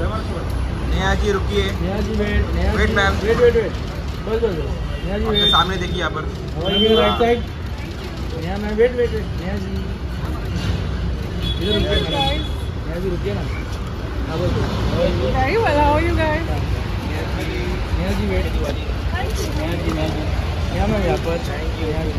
नेहा जी रुकिए। Neha ji wait Neha Wait, wait wait wait बस बस नेहा जी वेट सामने देखिए यहाँ पर। राइट हाँ। Side Neha ma'am wait wait wait Neha ji. इधर रुकिए। नेहा जी रुकिए ना। हाँ बस बस। Very well. How are you Neha ji wait Neha ji Neha Neha ma'am यहाँ पर। नेहा जी।